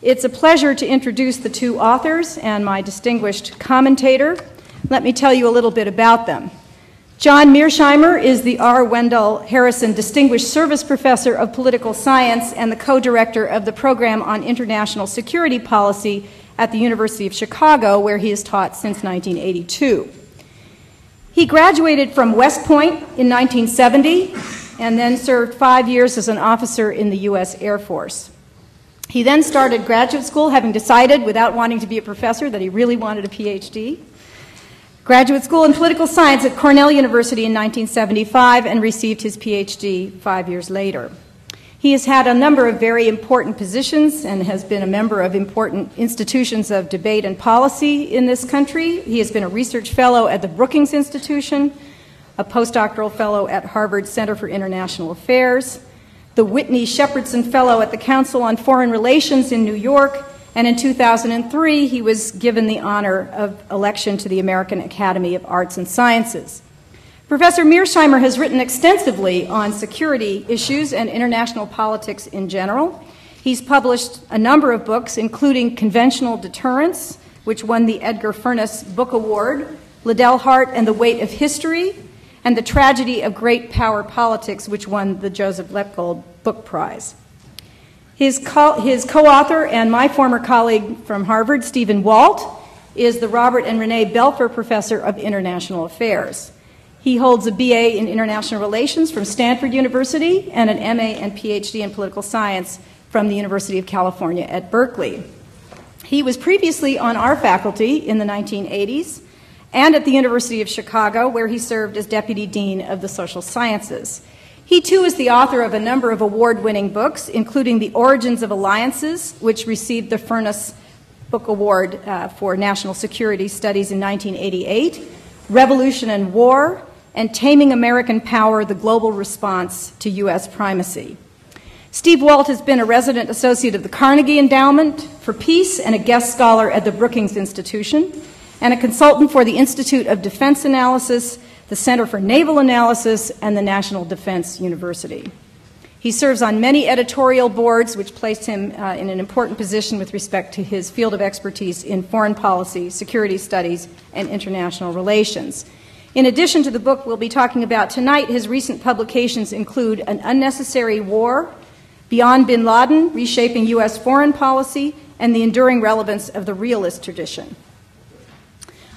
It's a pleasure to introduce the two authors and my distinguished commentator. Let me tell you a little bit about them. John Mearsheimer is the R. Wendell Harrison Distinguished Service Professor of Political Science and the co director of the Program on International Security Policy at the University of Chicago, where he has taught since 1982. He graduated from West Point in 1970 and then served five years as an officer in the U.S. Air Force. He then started graduate school, having decided, without wanting to be a professor, that he really wanted a PhD. Graduate school in political science at Cornell University in 1975 and received his PhD five years later. He has had a number of very important positions and has been a member of important institutions of debate and policy in this country. He has been a research fellow at the Brookings Institution, a postdoctoral fellow at Harvard Center for International Affairs, the Whitney Shepardson Fellow at the Council on Foreign Relations in New York, and in 2003 he was given the honor of election to the American Academy of Arts and Sciences. Professor Mearsheimer has written extensively on security issues and international politics in general. He's published a number of books, including Conventional Deterrence, which won the Edgar Furniss Book Award, Liddell Hart and the Weight of History, and The Tragedy of Great Power Politics, which won the Joseph Lepgold Book Prize. His, co- his co-author and my former colleague from Harvard, Stephen Walt, is the Robert and Renee Belfer Professor of International Affairs. He holds a BA in International Relations from Stanford University and an MA and PhD in Political Science from the University of California at Berkeley. He was previously on our faculty in the 1980s and at the University of Chicago, where he served as Deputy Dean of the Social Sciences. He too is the author of a number of award winning books, including The Origins of Alliances, which received the Furniss Book Award uh, for National Security Studies in 1988, Revolution and War, and Taming American Power The Global Response to U.S. Primacy. Steve Walt has been a resident associate of the Carnegie Endowment for Peace and a guest scholar at the Brookings Institution and a consultant for the Institute of Defense Analysis, the Center for Naval Analysis, and the National Defense University. He serves on many editorial boards, which place him uh, in an important position with respect to his field of expertise in foreign policy, security studies, and international relations. In addition to the book we'll be talking about tonight, his recent publications include An Unnecessary War, Beyond bin Laden, Reshaping U.S. Foreign Policy, and the Enduring Relevance of the Realist Tradition.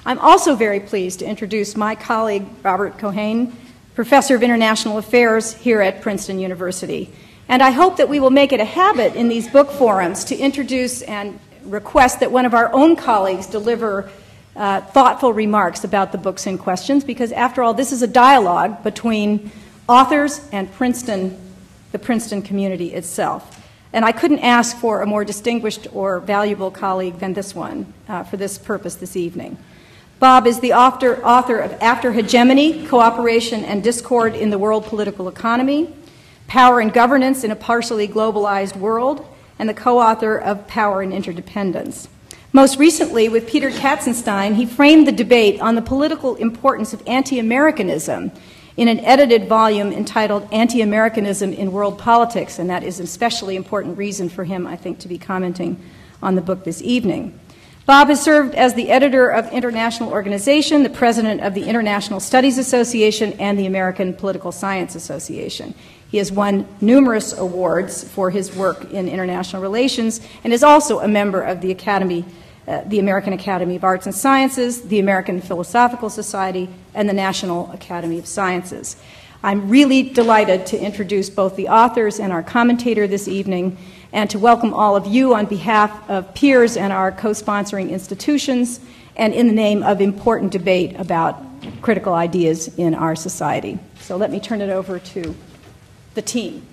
I'm also very pleased to introduce my colleague, Robert Keohane, Professor of International Affairs here at Princeton University. And I hope that we will make it a habit in these book forums to introduce and request that one of our own colleagues deliver uh, thoughtful remarks about the books in questions, because after all, this is a dialogue between authors and Princeton, the Princeton community itself. And I couldn't ask for a more distinguished or valuable colleague than this one uh, for this purpose this evening. Bob is the author, author of After Hegemony Cooperation and Discord in the World Political Economy, Power and Governance in a Partially Globalized World, and the co author of Power and Interdependence. Most recently, with Peter Katzenstein, he framed the debate on the political importance of anti Americanism in an edited volume entitled Anti Americanism in World Politics, and that is an especially important reason for him, I think, to be commenting on the book this evening. Bob has served as the editor of International Organization, the president of the International Studies Association, and the American Political Science Association. He has won numerous awards for his work in international relations and is also a member of the Academy, uh, the American Academy of Arts and Sciences, the American Philosophical Society, and the National Academy of Sciences. I'm really delighted to introduce both the authors and our commentator this evening and to welcome all of you on behalf of PIIRS and our co sponsoring institutions, and in the name of important debate about critical ideas in our society. So let me turn it over to the team.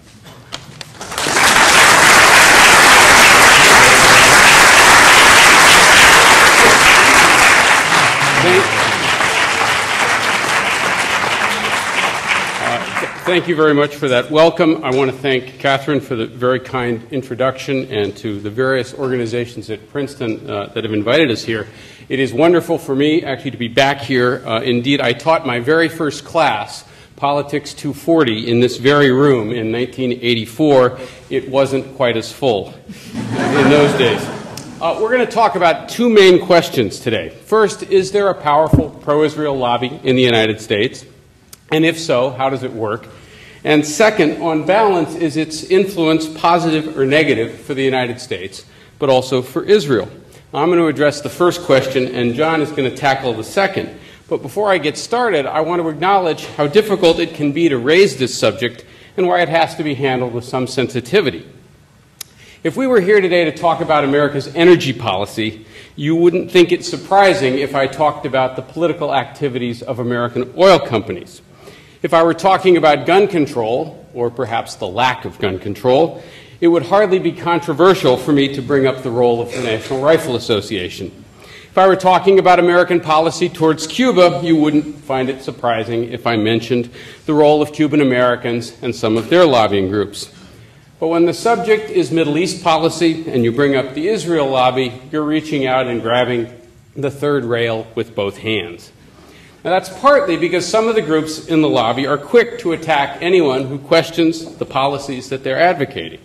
thank you very much for that welcome. I want to thank Catherine for the very kind introduction and to the various organizations at Princeton uh, that have invited us here. It is wonderful for me actually to be back here. Uh, indeed, I taught my very first class, Politics 240, in this very room in 1984. It wasn't quite as full in those days. Uh, we're going to talk about two main questions today. First, is there a powerful pro Israel lobby in the United States? And if so, how does it work? And second, on balance, is its influence positive or negative for the United States, but also for Israel? I'm going to address the first question, and John is going to tackle the second. But before I get started, I want to acknowledge how difficult it can be to raise this subject and why it has to be handled with some sensitivity. If we were here today to talk about America's energy policy, you wouldn't think it surprising if I talked about the political activities of American oil companies. If I were talking about gun control, or perhaps the lack of gun control, it would hardly be controversial for me to bring up the role of the National Rifle Association. If I were talking about American policy towards Cuba, you wouldn't find it surprising if I mentioned the role of Cuban Americans and some of their lobbying groups. But when the subject is Middle East policy and you bring up the Israel lobby, you're reaching out and grabbing the third rail with both hands. Now, that's partly because some of the groups in the lobby are quick to attack anyone who questions the policies that they're advocating.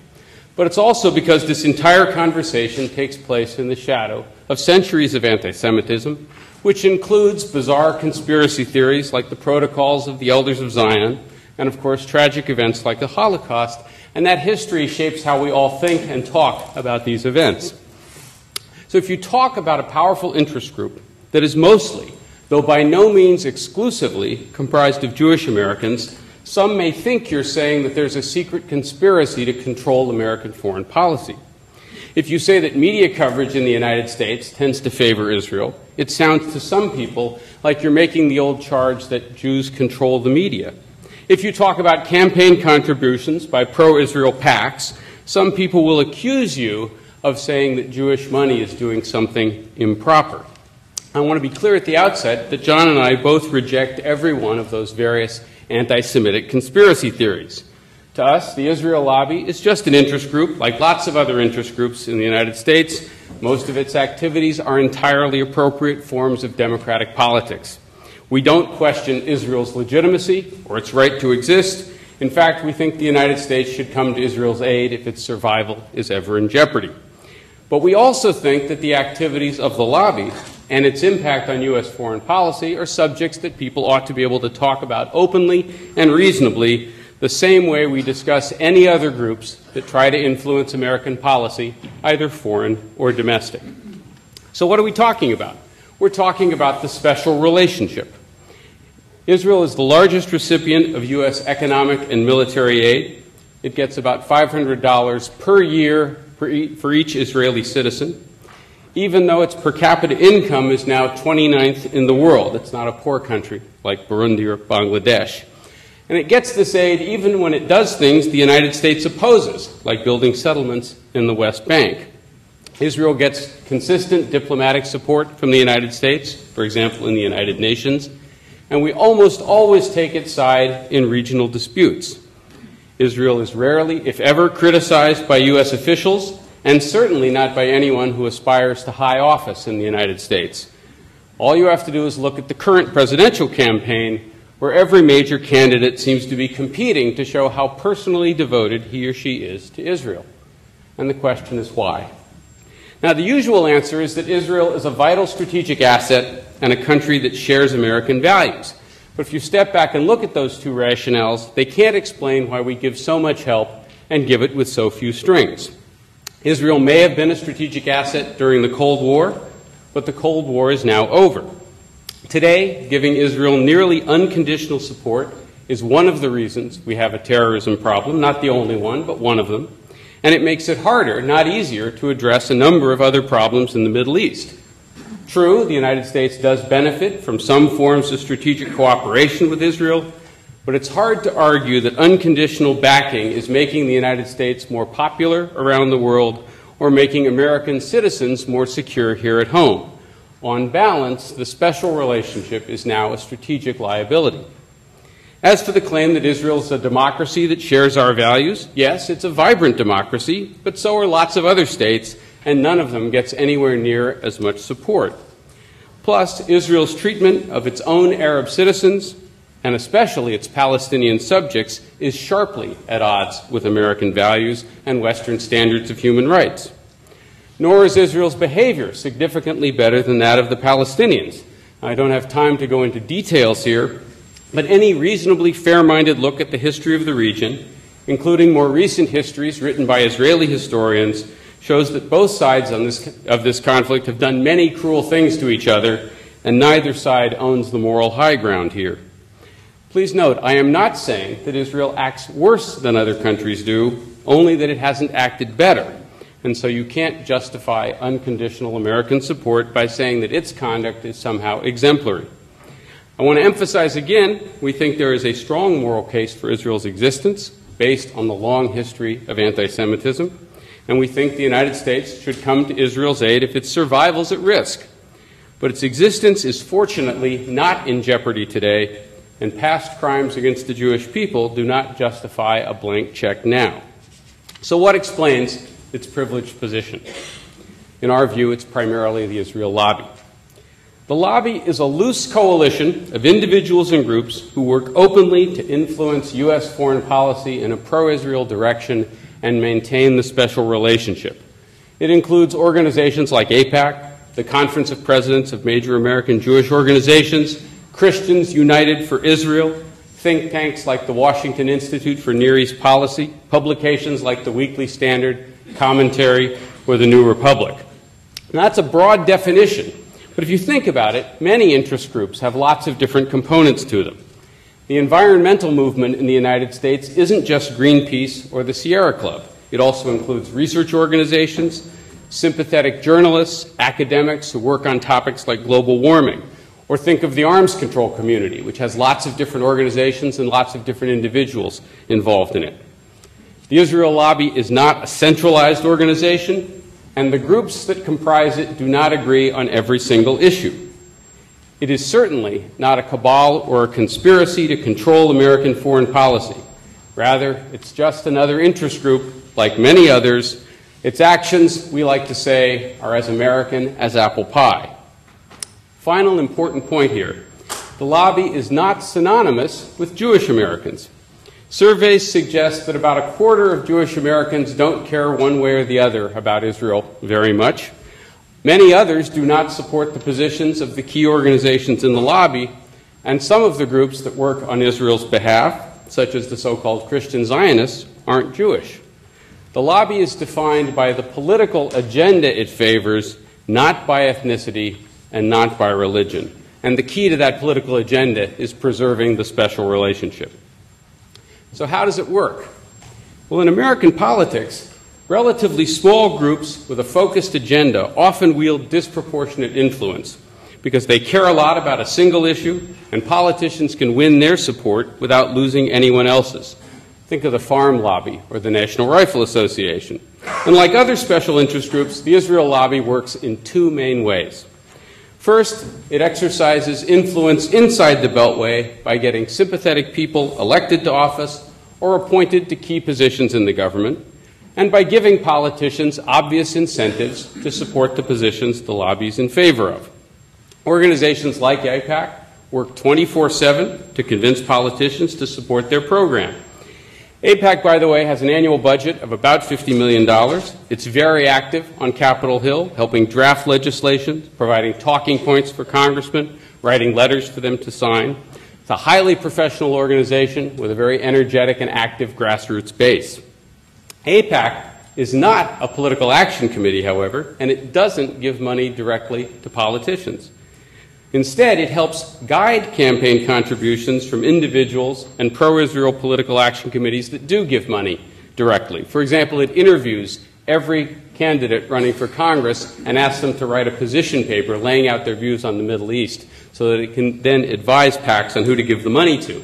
But it's also because this entire conversation takes place in the shadow of centuries of anti Semitism, which includes bizarre conspiracy theories like the protocols of the Elders of Zion, and of course, tragic events like the Holocaust. And that history shapes how we all think and talk about these events. So, if you talk about a powerful interest group that is mostly Though by no means exclusively comprised of Jewish Americans, some may think you're saying that there's a secret conspiracy to control American foreign policy. If you say that media coverage in the United States tends to favor Israel, it sounds to some people like you're making the old charge that Jews control the media. If you talk about campaign contributions by pro Israel PACs, some people will accuse you of saying that Jewish money is doing something improper. I want to be clear at the outset that John and I both reject every one of those various anti Semitic conspiracy theories. To us, the Israel lobby is just an interest group, like lots of other interest groups in the United States. Most of its activities are entirely appropriate forms of democratic politics. We don't question Israel's legitimacy or its right to exist. In fact, we think the United States should come to Israel's aid if its survival is ever in jeopardy. But we also think that the activities of the lobby and its impact on U.S. foreign policy are subjects that people ought to be able to talk about openly and reasonably, the same way we discuss any other groups that try to influence American policy, either foreign or domestic. So, what are we talking about? We're talking about the special relationship. Israel is the largest recipient of U.S. economic and military aid. It gets about $500 per year for each Israeli citizen even though its per capita income is now 29th in the world. It's not a poor country like Burundi or Bangladesh. And it gets this aid even when it does things the United States opposes, like building settlements in the West Bank. Israel gets consistent diplomatic support from the United States, for example, in the United Nations, and we almost always take its side in regional disputes. Israel is rarely, if ever, criticized by U.S. officials, and certainly not by anyone who aspires to high office in the United States. All you have to do is look at the current presidential campaign, where every major candidate seems to be competing to show how personally devoted he or she is to Israel. And the question is why? Now, the usual answer is that Israel is a vital strategic asset and a country that shares American values. But if you step back and look at those two rationales, they can't explain why we give so much help and give it with so few strings. Israel may have been a strategic asset during the Cold War, but the Cold War is now over. Today, giving Israel nearly unconditional support is one of the reasons we have a terrorism problem, not the only one, but one of them. And it makes it harder, not easier, to address a number of other problems in the Middle East. True, the United States does benefit from some forms of strategic cooperation with Israel, but it's hard to argue that unconditional backing is making the United States more popular around the world or making American citizens more secure here at home. On balance, the special relationship is now a strategic liability. As for the claim that Israel is a democracy that shares our values, yes, it's a vibrant democracy, but so are lots of other states, and none of them gets anywhere near as much support. Plus, Israel's treatment of its own Arab citizens, and especially its Palestinian subjects, is sharply at odds with American values and Western standards of human rights. Nor is Israel's behavior significantly better than that of the Palestinians. I don't have time to go into details here, but any reasonably fair minded look at the history of the region, including more recent histories written by Israeli historians, shows that both sides this, of this conflict have done many cruel things to each other, and neither side owns the moral high ground here. Please note, I am not saying that Israel acts worse than other countries do, only that it hasn't acted better. And so you can't justify unconditional American support by saying that its conduct is somehow exemplary. I want to emphasize again we think there is a strong moral case for Israel's existence based on the long history of anti Semitism and we think the United States should come to Israel's aid if its survival is at risk. But its existence is fortunately not in jeopardy today, and past crimes against the Jewish people do not justify a blank check now. So, what explains its privileged position? In our view, it's primarily the Israel lobby. The lobby is a loose coalition of individuals and groups who work openly to influence U.S. foreign policy in a pro Israel direction and maintain the special relationship. It includes organizations like AIPAC, the Conference of Presidents of Major American Jewish Organizations, Christians United for Israel, think tanks like the Washington Institute for Near East Policy, publications like the Weekly Standard, Commentary, or the New Republic. Now, that's a broad definition, but if you think about it, many interest groups have lots of different components to them. The environmental movement in the United States isn't just Greenpeace or the Sierra Club. It also includes research organizations, sympathetic journalists, academics who work on topics like global warming. Or think of the arms control community, which has lots of different organizations and lots of different individuals involved in it. The Israel Lobby is not a centralized organization, and the groups that comprise it do not agree on every single issue. It is certainly not a cabal or a conspiracy to control American foreign policy. Rather, it's just another interest group, like many others. Its actions, we like to say, are as American as apple pie. Final important point here the lobby is not synonymous with Jewish Americans. Surveys suggest that about a quarter of Jewish Americans don't care one way or the other about Israel very much. Many others do not support the positions of the key organizations in the lobby, and some of the groups that work on Israel's behalf, such as the so called Christian Zionists, aren't Jewish. The lobby is defined by the political agenda it favors, not by ethnicity and not by religion. And the key to that political agenda is preserving the special relationship. So, how does it work? Well, in American politics, Relatively small groups with a focused agenda often wield disproportionate influence because they care a lot about a single issue and politicians can win their support without losing anyone else's. Think of the Farm Lobby or the National Rifle Association. And like other special interest groups, the Israel Lobby works in two main ways. First, it exercises influence inside the Beltway by getting sympathetic people elected to office or appointed to key positions in the government and by giving politicians obvious incentives to support the positions the lobby is in favor of. Organizations like AIPAC work 24 7 to convince politicians to support their program. AIPAC, by the way, has an annual budget of about $50 million. It's very active on Capitol Hill, helping draft legislation, providing talking points for congressmen, writing letters for them to sign. It's a highly professional organization with a very energetic and active grassroots base. AIPAC is not a political action committee, however, and it doesn't give money directly to politicians. Instead, it helps guide campaign contributions from individuals and pro Israel political action committees that do give money directly. For example, it interviews every candidate running for Congress and asks them to write a position paper laying out their views on the Middle East so that it can then advise PACs on who to give the money to.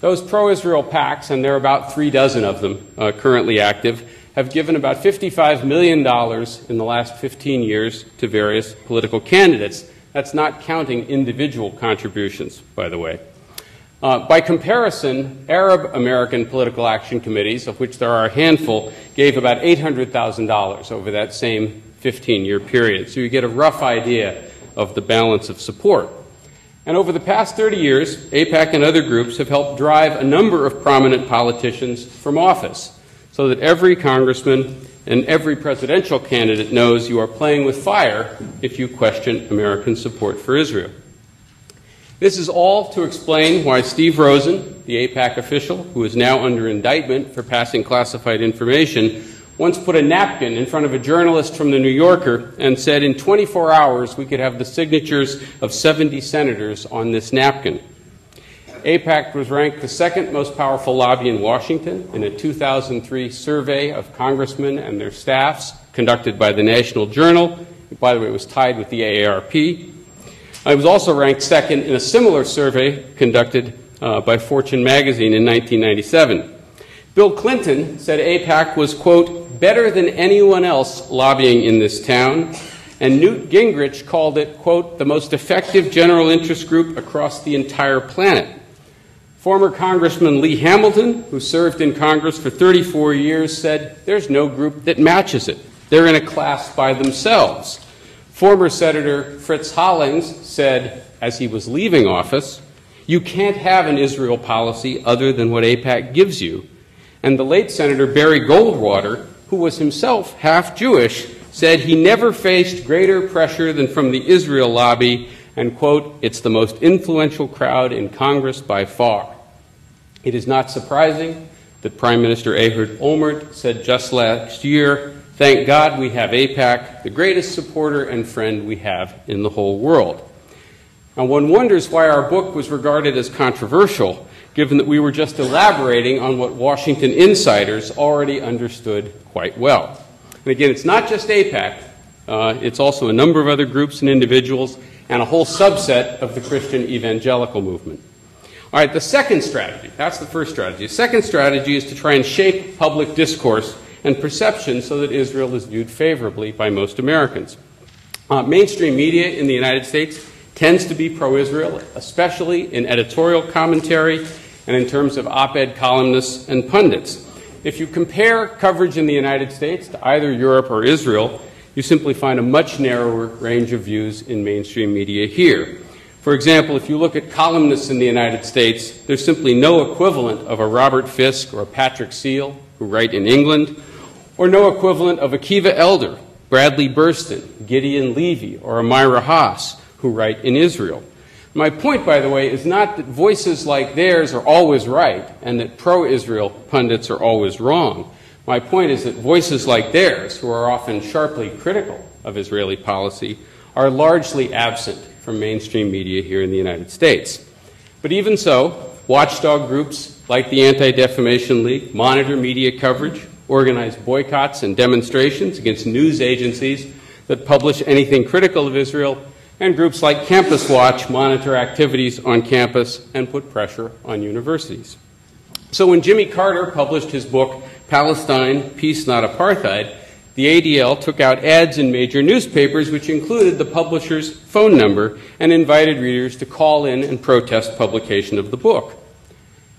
Those pro Israel PACs, and there are about three dozen of them uh, currently active, have given about $55 million in the last 15 years to various political candidates. That's not counting individual contributions, by the way. Uh, by comparison, Arab American political action committees, of which there are a handful, gave about $800,000 over that same 15 year period. So you get a rough idea of the balance of support. And over the past 30 years, AIPAC and other groups have helped drive a number of prominent politicians from office so that every congressman and every presidential candidate knows you are playing with fire if you question American support for Israel. This is all to explain why Steve Rosen, the AIPAC official who is now under indictment for passing classified information, once put a napkin in front of a journalist from the New Yorker and said in 24 hours we could have the signatures of 70 senators on this napkin. AIPAC was ranked the second most powerful lobby in Washington in a 2003 survey of congressmen and their staffs conducted by the National Journal. By the way, it was tied with the AARP. I was also ranked second in a similar survey conducted uh, by Fortune magazine in 1997. Bill Clinton said AIPAC was, quote, better than anyone else lobbying in this town, and Newt Gingrich called it, quote, the most effective general interest group across the entire planet. Former Congressman Lee Hamilton, who served in Congress for 34 years, said there's no group that matches it. They're in a class by themselves. Former Senator Fritz Hollings said, as he was leaving office, you can't have an Israel policy other than what AIPAC gives you. And the late Senator Barry Goldwater, who was himself half Jewish, said he never faced greater pressure than from the Israel lobby, and, quote, it's the most influential crowd in Congress by far. It is not surprising that Prime Minister Ehud Olmert said just last year Thank God we have AIPAC, the greatest supporter and friend we have in the whole world. Now, one wonders why our book was regarded as controversial, given that we were just elaborating on what Washington insiders already understood quite well. And again, it's not just AIPAC, uh, it's also a number of other groups and individuals, and a whole subset of the Christian evangelical movement. All right, the second strategy, that's the first strategy. The second strategy is to try and shape public discourse and perception so that Israel is viewed favorably by most Americans. Uh, mainstream media in the United States tends to be pro Israel, especially in editorial commentary and in terms of op ed columnists and pundits. If you compare coverage in the United States to either Europe or Israel, you simply find a much narrower range of views in mainstream media here. For example, if you look at columnists in the United States, there's simply no equivalent of a Robert Fisk or a Patrick Seale, who write in England, or no equivalent of Akiva Eldar, Bradley Burston, Gideon Levy, or Amira Hass, who write in Israel. My point, by the way, is not that voices like theirs are always right and that pro Israel pundits are always wrong. My point is that voices like theirs, who are often sharply critical of Israeli policy, are largely absent from mainstream media here in the United States. But even so, watchdog groups like the Anti Defamation League monitor media coverage, organize boycotts and demonstrations against news agencies that publish anything critical of Israel, and groups like Campus Watch monitor activities on campus and put pressure on universities. So when Jimmy Carter published his book, Palestine, Peace Not Apartheid, the ADL took out ads in major newspapers which included the publisher's phone number and invited readers to call in and protest publication of the book.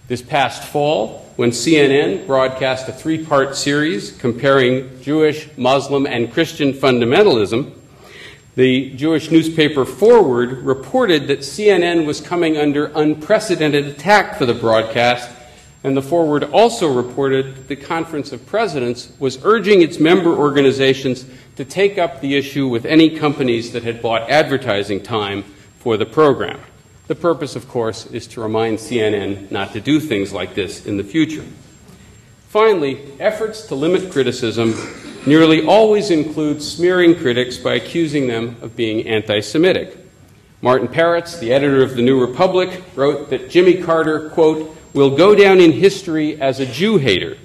This past fall, when CNN broadcast a three part series comparing Jewish, Muslim, and Christian fundamentalism, the Jewish newspaper Forward reported that CNN was coming under unprecedented attack for the broadcast, and the Forward also reported that the Conference of Presidents was urging its member organizations to take up the issue with any companies that had bought advertising time for the program. The purpose, of course, is to remind CNN not to do things like this in the future. Finally, efforts to limit criticism nearly always include smearing critics by accusing them of being anti Semitic. Martin Peretz, the editor of The New Republic, wrote that Jimmy Carter, quote, will go down in history as a Jew hater.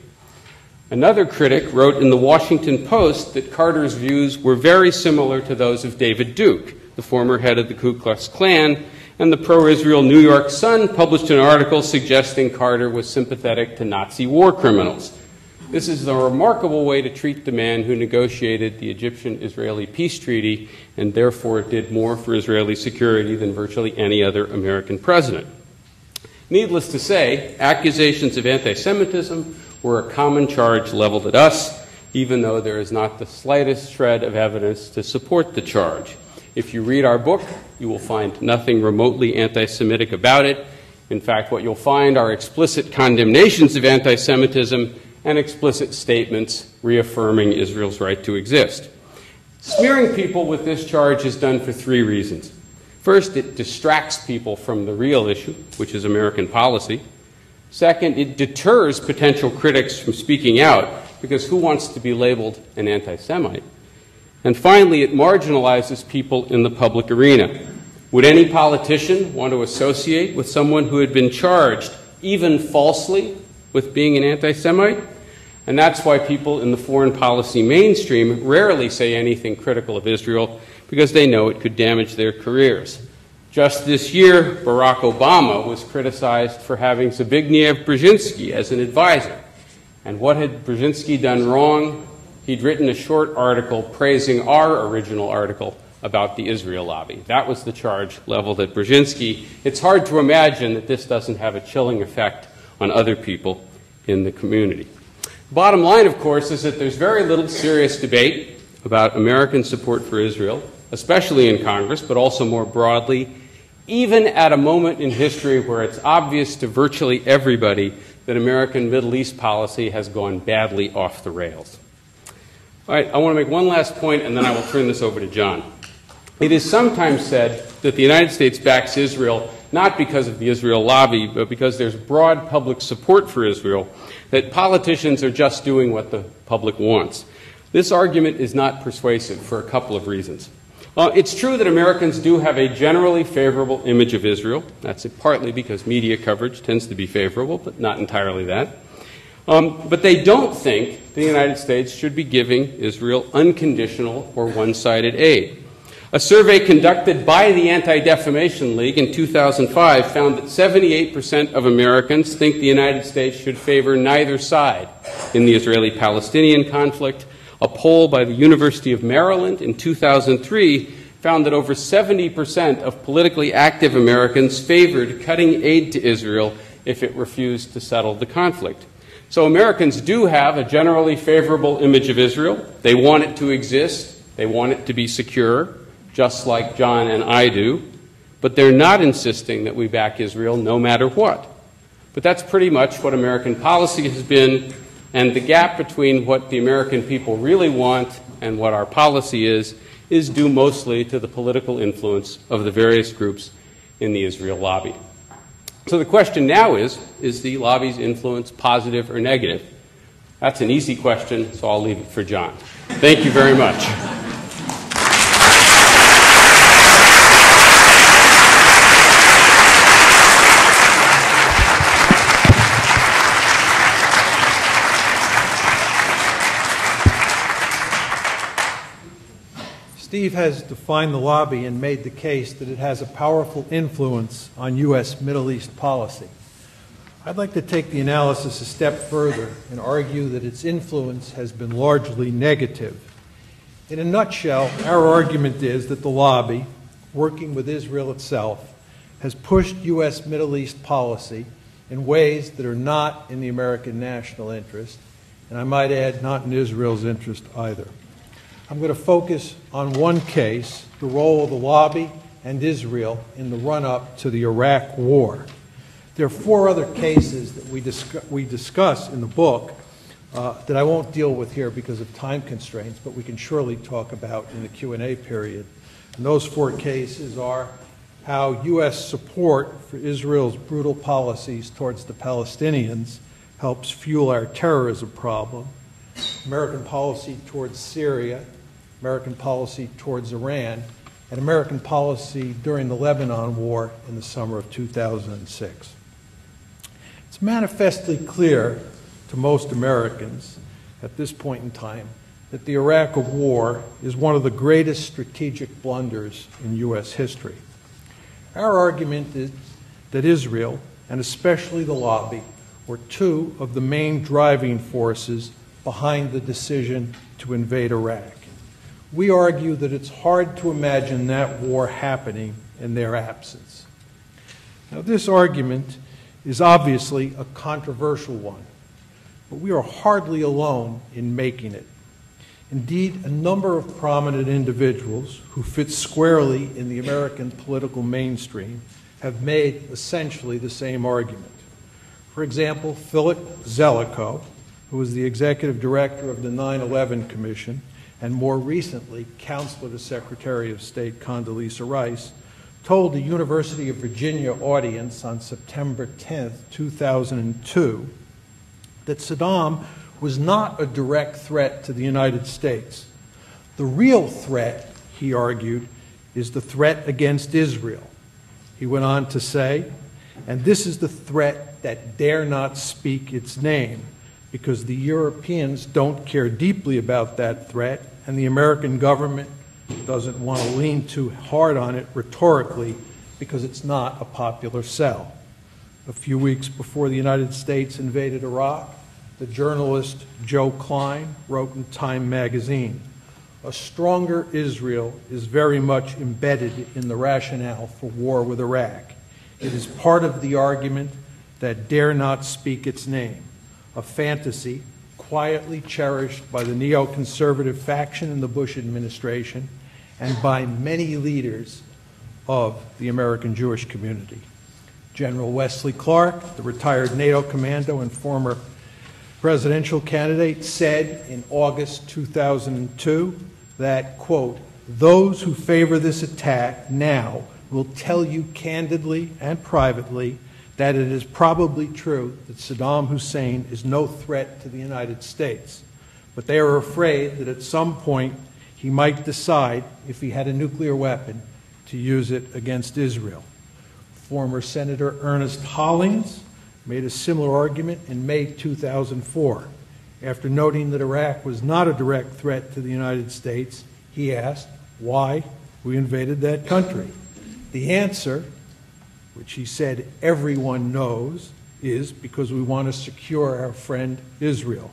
Another critic wrote in the Washington Post that Carter's views were very similar to those of David Duke, the former head of the Ku Klux Klan, and the pro Israel New York Sun published an article suggesting Carter was sympathetic to Nazi war criminals. This is a remarkable way to treat the man who negotiated the Egyptian Israeli peace treaty and therefore did more for Israeli security than virtually any other American president. Needless to say, accusations of anti Semitism were a common charge leveled at us, even though there is not the slightest shred of evidence to support the charge. If you read our book, you will find nothing remotely anti Semitic about it. In fact, what you'll find are explicit condemnations of anti Semitism and explicit statements reaffirming Israel's right to exist. Smearing people with this charge is done for three reasons. First, it distracts people from the real issue, which is American policy. Second, it deters potential critics from speaking out, because who wants to be labeled an anti Semite? And finally, it marginalizes people in the public arena. Would any politician want to associate with someone who had been charged, even falsely, with being an anti Semite? And that's why people in the foreign policy mainstream rarely say anything critical of Israel, because they know it could damage their careers. Just this year, Barack Obama was criticized for having Zbigniew Brzezinski as an advisor. And what had Brzezinski done wrong? He'd written a short article praising our original article about the Israel lobby. That was the charge leveled at Brzezinski. It's hard to imagine that this doesn't have a chilling effect on other people in the community. Bottom line, of course, is that there's very little serious debate about American support for Israel, especially in Congress, but also more broadly, even at a moment in history where it's obvious to virtually everybody that American Middle East policy has gone badly off the rails. All right, I want to make one last point and then I will turn this over to John. It is sometimes said that the United States backs Israel not because of the Israel lobby, but because there's broad public support for Israel, that politicians are just doing what the public wants. This argument is not persuasive for a couple of reasons. Uh, it's true that Americans do have a generally favorable image of Israel. That's partly because media coverage tends to be favorable, but not entirely that. Um, but they don't think the United States should be giving Israel unconditional or one sided aid. A survey conducted by the Anti Defamation League in 2005 found that 78% of Americans think the United States should favor neither side in the Israeli Palestinian conflict, a poll by the University of Maryland in 2003 found that over 70% of politically active Americans favored cutting aid to Israel if it refused to settle the conflict. So Americans do have a generally favorable image of Israel. They want it to exist, they want it to be secure, just like John and I do. But they're not insisting that we back Israel no matter what. But that's pretty much what American policy has been and the gap between what the American people really want and what our policy is, is due mostly to the political influence of the various groups in the Israel lobby. So the question now is is the lobby's influence positive or negative? That's an easy question, so I'll leave it for John. Thank you very much. Steve has defined the lobby and made the case that it has a powerful influence on U.S. Middle East policy. I'd like to take the analysis a step further and argue that its influence has been largely negative. In a nutshell, our argument is that the lobby, working with Israel itself, has pushed U.S. Middle East policy in ways that are not in the American national interest, and I might add, not in Israel's interest either. I'm going to focus on one case, the role of the lobby and Israel in the run up to the Iraq War. There are four other cases that we, discuss, we discuss in the book uh, that I won't deal with here because of time constraints, but we can surely talk about in the Q&A period. And those four cases are how U.S. support for Israel's brutal policies towards the Palestinians helps fuel our terrorism problem, American policy towards Syria, American policy towards Iran, and American policy during the Lebanon War in the summer of 2006. It's manifestly clear to most Americans at this point in time that the Iraq War is one of the greatest strategic blunders in U.S. history. Our argument is that Israel, and especially the lobby, were two of the main driving forces behind the decision to invade Iraq. We argue that it's hard to imagine that war happening in their absence. Now, this argument is obviously a controversial one, but we are hardly alone in making it. Indeed, a number of prominent individuals who fit squarely in the American political mainstream have made essentially the same argument. For example, Philip Zelikow, who was the executive director of the 9 11 Commission, and more recently, counselor to Secretary of State Condoleezza Rice, told the University of Virginia audience on September 10, 2002, that Saddam was not a direct threat to the United States. The real threat, he argued, is the threat against Israel. He went on to say, and this is the threat that dare not speak its name, because the Europeans don't care deeply about that threat, and the American government doesn't want to lean too hard on it rhetorically because it's not a popular sell. A few weeks before the United States invaded Iraq, the journalist Joe Klein wrote in Time magazine A stronger Israel is very much embedded in the rationale for war with Iraq. It is part of the argument that dare not speak its name, a fantasy quietly cherished by the neoconservative faction in the Bush administration and by many leaders of the American Jewish community. General Wesley Clark, the retired NATO commando and former presidential candidate, said in August 2002 that, quote, those who favor this attack now will tell you candidly and privately that it is probably true that Saddam Hussein is no threat to the United States, but they are afraid that at some point he might decide, if he had a nuclear weapon, to use it against Israel. Former Senator Ernest Hollings made a similar argument in May 2004. After noting that Iraq was not a direct threat to the United States, he asked why we invaded that country. The answer, which he said everyone knows, is because we want to secure our friend Israel.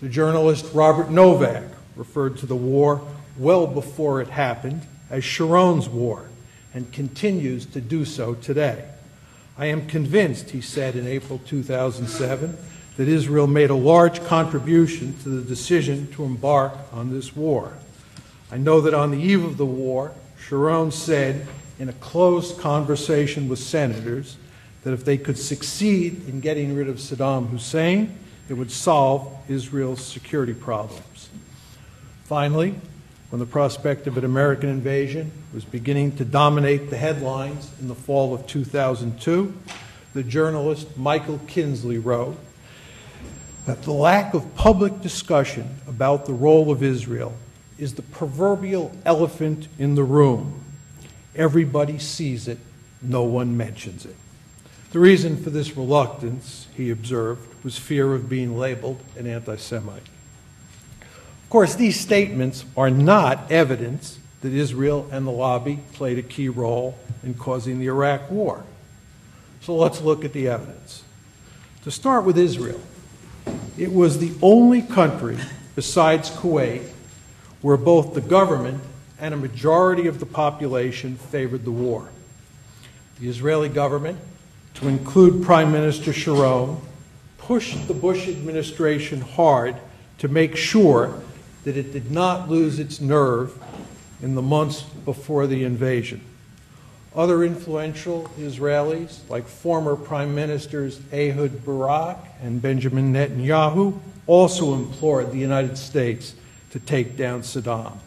The journalist Robert Novak referred to the war well before it happened as Sharon's War and continues to do so today. I am convinced, he said in April 2007, that Israel made a large contribution to the decision to embark on this war. I know that on the eve of the war, Sharon said in a closed conversation with senators that if they could succeed in getting rid of Saddam Hussein, it would solve Israel's security problems. Finally, when the prospect of an American invasion was beginning to dominate the headlines in the fall of 2002, the journalist Michael Kinsley wrote that the lack of public discussion about the role of Israel is the proverbial elephant in the room. Everybody sees it, no one mentions it. The reason for this reluctance, he observed, was fear of being labeled an anti Semite. Of course, these statements are not evidence that Israel and the lobby played a key role in causing the Iraq War. So let's look at the evidence. To start with Israel, it was the only country besides Kuwait where both the government and a majority of the population favored the war. The Israeli government, to include Prime Minister Sharon, pushed the Bush administration hard to make sure that it did not lose its nerve in the months before the invasion. Other influential Israelis, like former Prime Ministers Ehud Barak and Benjamin Netanyahu, also implored the United States to take down Saddam.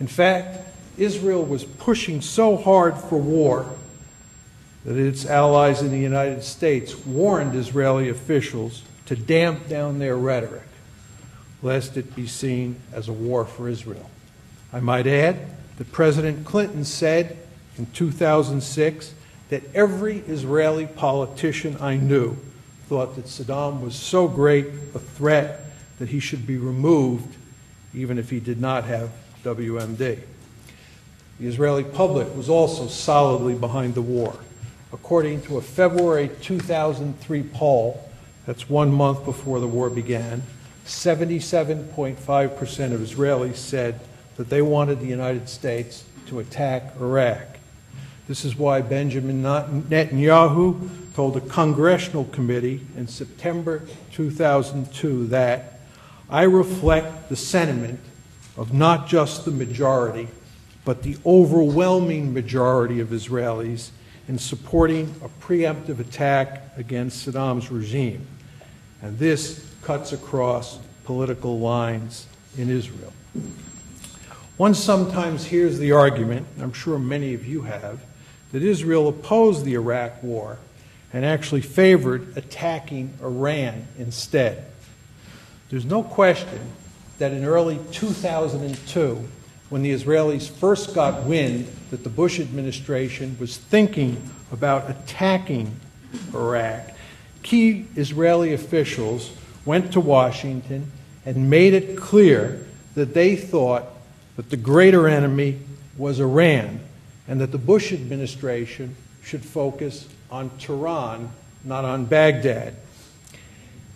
In fact, Israel was pushing so hard for war that its allies in the United States warned Israeli officials to damp down their rhetoric lest it be seen as a war for Israel. I might add that President Clinton said in 2006 that every Israeli politician I knew thought that Saddam was so great a threat that he should be removed even if he did not have WMD. The Israeli public was also solidly behind the war. According to a February 2003 poll, that's one month before the war began, 77.5% of Israelis said that they wanted the United States to attack Iraq. This is why Benjamin Netanyahu told a congressional committee in September 2002 that I reflect the sentiment of not just the majority, but the overwhelming majority of Israelis in supporting a preemptive attack against Saddam's regime. And this cuts across political lines in Israel. One sometimes hears the argument, I'm sure many of you have, that Israel opposed the Iraq War and actually favored attacking Iran instead. There's no question that in early 2002, when the Israelis first got wind that the Bush administration was thinking about attacking Iraq, key Israeli officials went to Washington and made it clear that they thought that the greater enemy was Iran and that the Bush administration should focus on Tehran, not on Baghdad.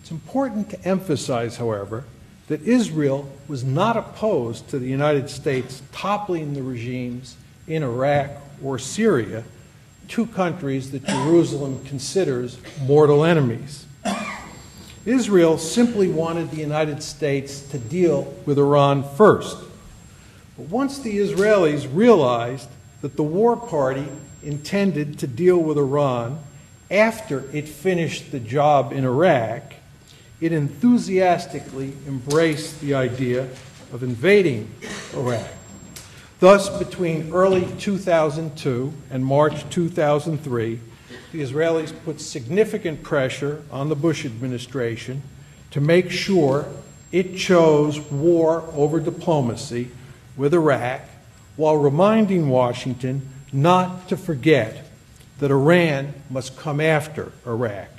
It's important to emphasize, however, that Israel was not opposed to the United States toppling the regimes in Iraq or Syria, two countries that Jerusalem considers mortal enemies. Israel simply wanted the United States to deal with Iran first. But once the Israelis realized that the war party intended to deal with Iran after it finished the job in Iraq, it enthusiastically embraced the idea of invading Iraq. Thus, between early 2002 and March 2003, the Israelis put significant pressure on the Bush administration to make sure it chose war over diplomacy with Iraq while reminding Washington not to forget that Iran must come after Iraq.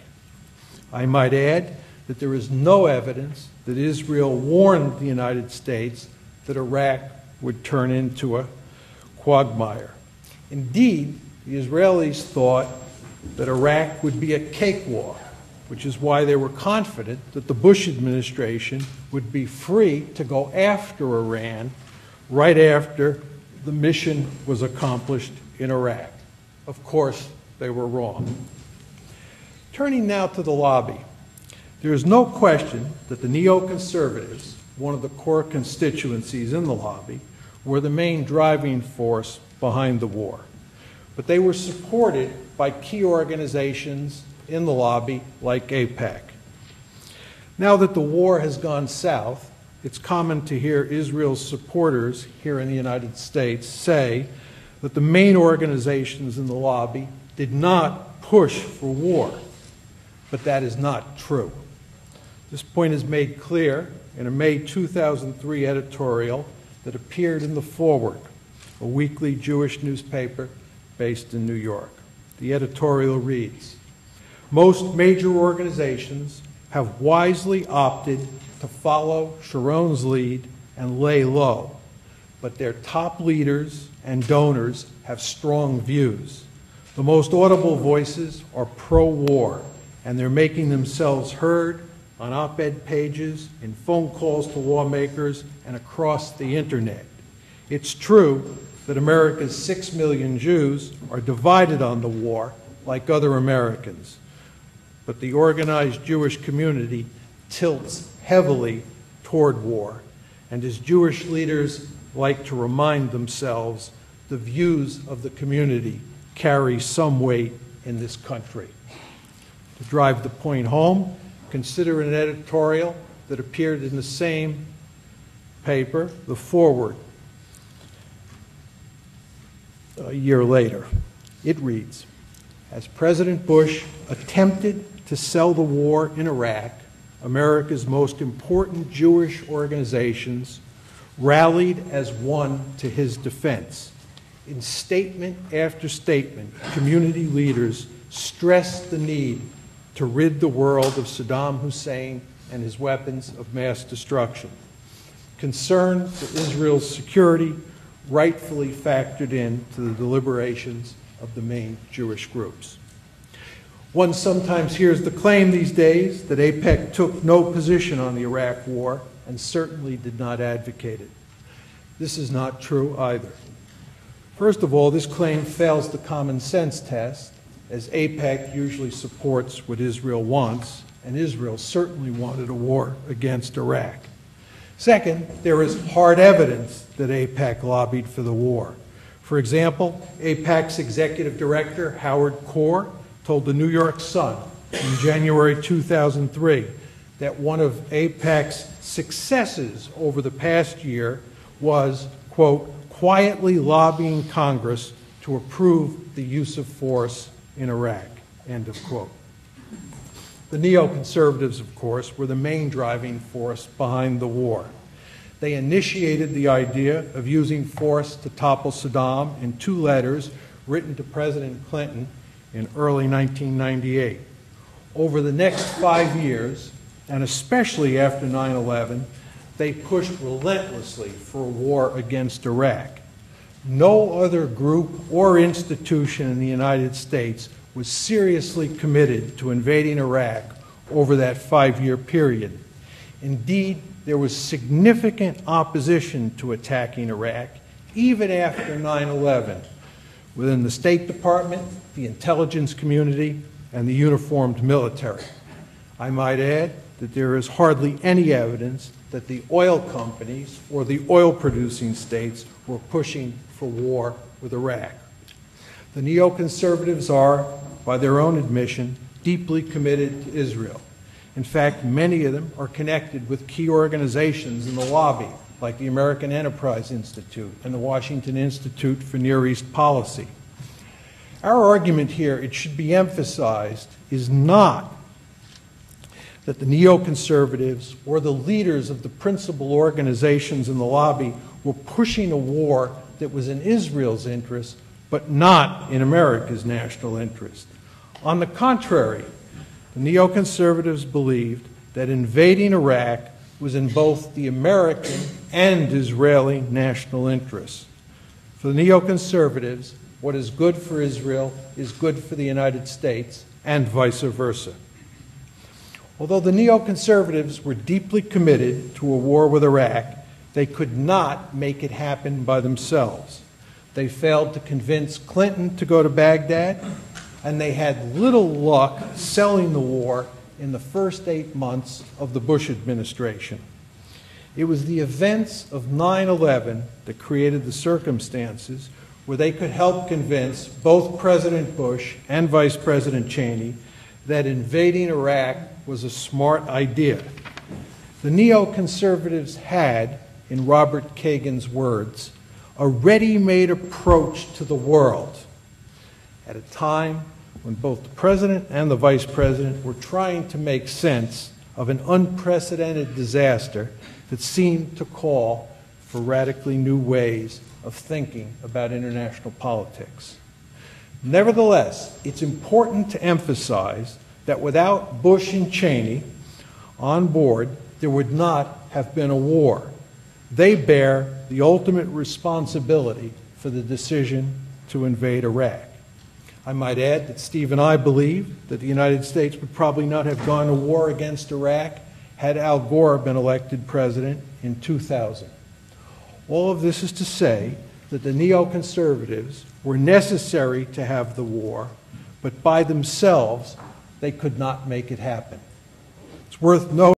I might add that there is no evidence that Israel warned the United States that Iraq would turn into a quagmire. Indeed, the Israelis thought that Iraq would be a cakewalk, which is why they were confident that the Bush administration would be free to go after Iran right after the mission was accomplished in Iraq. Of course, they were wrong. Turning now to the lobby, there is no question that the neoconservatives, one of the core constituencies in the lobby, were the main driving force behind the war. But they were supported by key organizations in the lobby like AIPAC. Now that the war has gone south, it's common to hear Israel's supporters here in the United States say that the main organizations in the lobby did not push for war. But that is not true. This point is made clear in a May 2003 editorial that appeared in The Forward, a weekly Jewish newspaper based in New York. The editorial reads Most major organizations have wisely opted to follow Sharon's lead and lay low, but their top leaders and donors have strong views. The most audible voices are pro war, and they're making themselves heard on op ed pages, in phone calls to lawmakers, and across the internet. It's true that America's six million Jews are divided on the war like other Americans, but the organized Jewish community tilts heavily toward war. And as Jewish leaders like to remind themselves, the views of the community carry some weight in this country. To drive the point home, consider an editorial that appeared in the same paper, The Forward, a year later. It reads As President Bush attempted to sell the war in Iraq, America's most important Jewish organizations rallied as one to his defense. In statement after statement, community leaders stressed the need to rid the world of Saddam Hussein and his weapons of mass destruction. Concern for Israel's security rightfully factored in to the deliberations of the main Jewish groups. One sometimes hears the claim these days that AIPAC took no position on the Iraq War and certainly did not advocate it. This is not true either. First of all, this claim fails the common sense test, as AIPAC usually supports what Israel wants, and Israel certainly wanted a war against Iraq. Second, there is hard evidence that AIPAC lobbied for the war. For example, AIPAC's executive director, Howard Kohr, told the New York Sun in January 2003 that one of AIPAC's successes over the past year was, quote, quietly lobbying Congress to approve the use of force in Iraq, end of quote. The neoconservatives, of course, were the main driving force behind the war. They initiated the idea of using force to topple Saddam in two letters written to President Clinton in early 1998. Over the next five years, and especially after 9 11, they pushed relentlessly for a war against Iraq. No other group or institution in the United States was seriously committed to invading Iraq over that five year period. Indeed, there was significant opposition to attacking Iraq even after 9 11 within the State Department, the intelligence community, and the uniformed military. I might add that there is hardly any evidence that the oil companies or the oil producing states were pushing for war with Iraq. The neoconservatives are, by their own admission, deeply committed to Israel. In fact, many of them are connected with key organizations in the lobby, like the American Enterprise Institute and the Washington Institute for Near East Policy. Our argument here, it should be emphasized, is not that the neoconservatives or the leaders of the principal organizations in the lobby were pushing a war that was in Israel's interest, but not in America's national interest. On the contrary, the neoconservatives believed that invading Iraq was in both the American and Israeli national interests. For the neoconservatives, what is good for Israel is good for the United States, and vice versa. Although the neoconservatives were deeply committed to a war with Iraq, they could not make it happen by themselves. They failed to convince Clinton to go to Baghdad, and they had little luck selling the war in the first eight months of the Bush administration. It was the events of 9 11 that created the circumstances where they could help convince both President Bush and Vice President Cheney that invading Iraq was a smart idea. The neoconservatives had, in Robert Kagan's words, a ready made approach to the world at a time when both the president and the vice president were trying to make sense of an unprecedented disaster that seemed to call for radically new ways of thinking about international politics. Nevertheless, it's important to emphasize that without Bush and Cheney on board, there would not have been a war. They bear the ultimate responsibility for the decision to invade Iraq. I might add that Steve and I believe that the United States would probably not have gone to war against Iraq had Al Gore been elected president in 2000. All of this is to say that the neoconservatives were necessary to have the war, but by themselves they could not make it happen. It's worth noting.